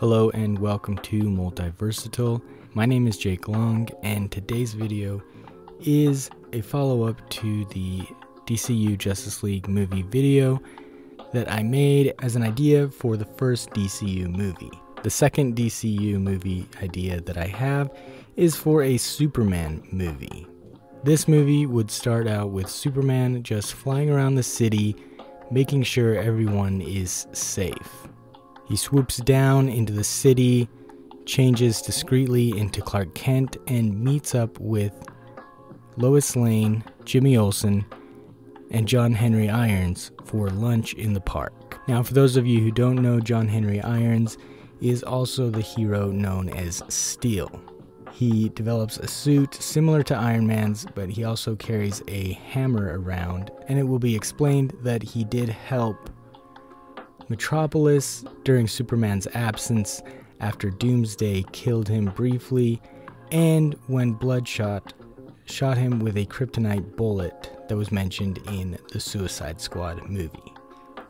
Hello and welcome to Multiversatile. My name is Jake Long, and today's video is a follow up to the DCU Justice League movie video that I made as an idea for the first DCU movie. The second DCU movie idea that I have is for a Superman movie. This movie would start out with Superman just flying around the city, making sure everyone is safe. He swoops down into the city, changes discreetly into Clark Kent, and meets up with Lois Lane, Jimmy Olsen, and John Henry Irons for lunch in the park. Now, for those of you who don't know, John Henry Irons is also the hero known as Steel. He develops a suit similar to Iron Man's, but he also carries a hammer around, and it will be explained that he did help Metropolis during Superman's absence after Doomsday killed him briefly, and when Bloodsport shot him with a kryptonite bullet that was mentioned in the Suicide Squad movie.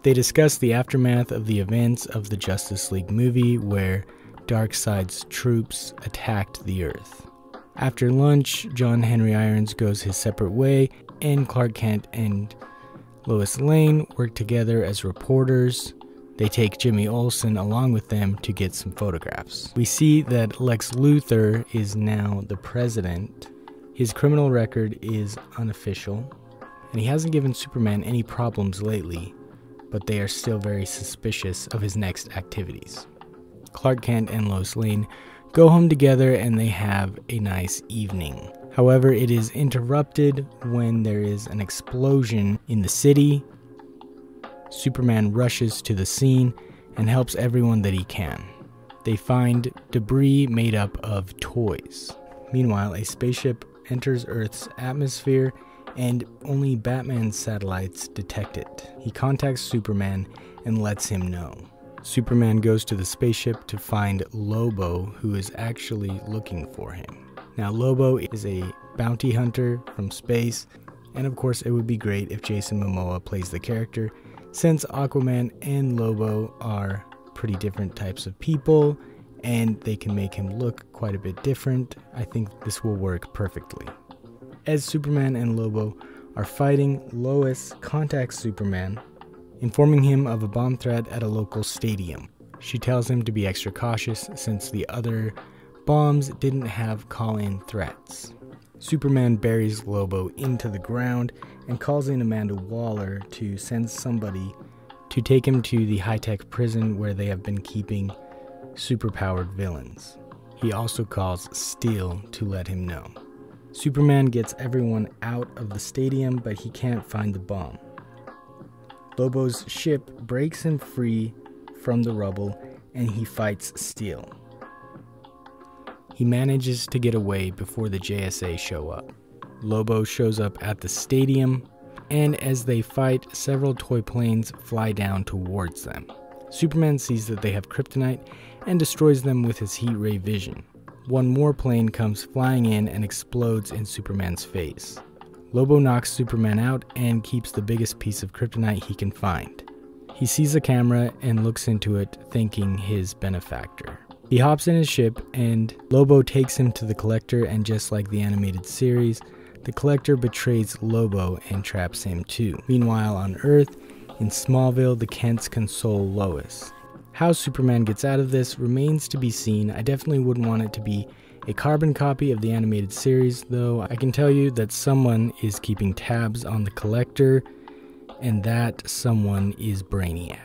They discuss the aftermath of the events of the Justice League movie where Darkseid's troops attacked the Earth. After lunch, John Henry Irons goes his separate way, and Clark Kent and Lois Lane work together as reporters they take Jimmy Olsen along with them to get some photographs. We see that Lex Luthor is now the president. His criminal record is unofficial, and he hasn't given Superman any problems lately, but they are still very suspicious of his next activities. Clark Kent and Lois Lane go home together and they have a nice evening. However, it is interrupted when there is an explosion in the city Superman rushes to the scene and helps everyone that he can. They find debris made up of toys. Meanwhile, a spaceship enters Earth's atmosphere and only Batman's satellites detect it. He contacts Superman and lets him know. Superman goes to the spaceship to find Lobo, who is actually looking for him. Now, Lobo is a bounty hunter from space, and of course, it would be great if Jason Momoa plays the character since Aquaman and Lobo are pretty different types of people and they can make him look quite a bit different, I think this will work perfectly. As Superman and Lobo are fighting, Lois contacts Superman, informing him of a bomb threat at a local stadium. She tells him to be extra cautious since the other bombs didn't have call in threats. Superman buries Lobo into the ground and calls in Amanda Waller to send somebody to take him to the high tech prison where they have been keeping superpowered villains. He also calls Steel to let him know. Superman gets everyone out of the stadium, but he can't find the bomb. Lobo's ship breaks him free from the rubble and he fights Steel. He manages to get away before the JSA show up. Lobo shows up at the stadium, and as they fight, several toy planes fly down towards them. Superman sees that they have kryptonite and destroys them with his heat ray vision. One more plane comes flying in and explodes in Superman's face. Lobo knocks Superman out and keeps the biggest piece of kryptonite he can find. He sees a camera and looks into it, thanking his benefactor. He hops in his ship, and Lobo takes him to the Collector, and just like the animated series, the Collector betrays Lobo and traps him too. Meanwhile, on Earth, in Smallville, the Kents console Lois. How Superman gets out of this remains to be seen. I definitely wouldn't want it to be a carbon copy of the animated series, though I can tell you that someone is keeping tabs on the Collector, and that someone is Brainiac.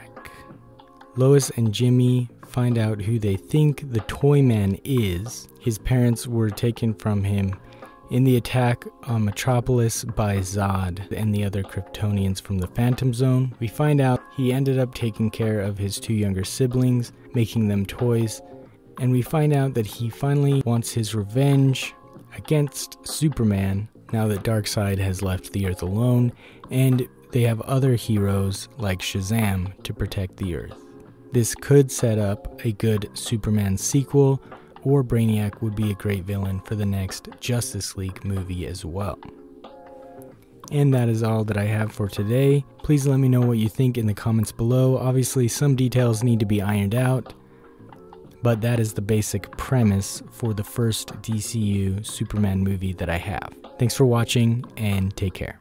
Lois and Jimmy find out who they think the Toyman is. His parents were taken from him in the attack on Metropolis by Zod and the other Kryptonians from the Phantom Zone. We find out he ended up taking care of his two younger siblings, making them toys, and we find out that he finally wants his revenge against Superman now that Darkseid has left the Earth alone, and they have other heroes like Shazam to protect the Earth. This could set up a good Superman sequel, or Brainiac would be a great villain for the next Justice League movie as well. And that is all that I have for today. Please let me know what you think in the comments below. Obviously, some details need to be ironed out, but that is the basic premise for the first DCU Superman movie that I have. Thanks for watching and take care.